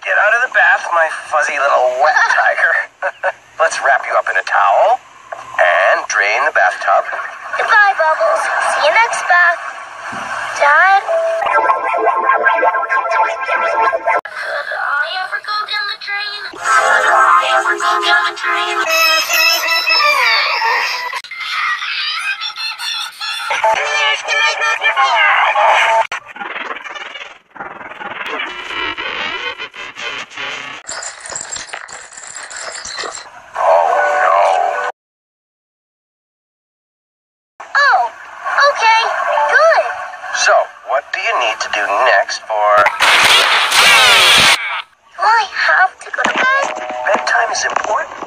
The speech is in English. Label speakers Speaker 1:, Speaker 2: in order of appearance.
Speaker 1: time to get out of the bath, my fuzzy little wet tiger. Let's wrap you up in a towel and drain the bathtub.
Speaker 2: Goodbye, Bubbles. See you next bath. Dad? Could I ever go down the drain? Could I ever go down the drain?
Speaker 1: Oh what do you need to do next for
Speaker 2: Do I have to go to bed?
Speaker 1: bedtime is important.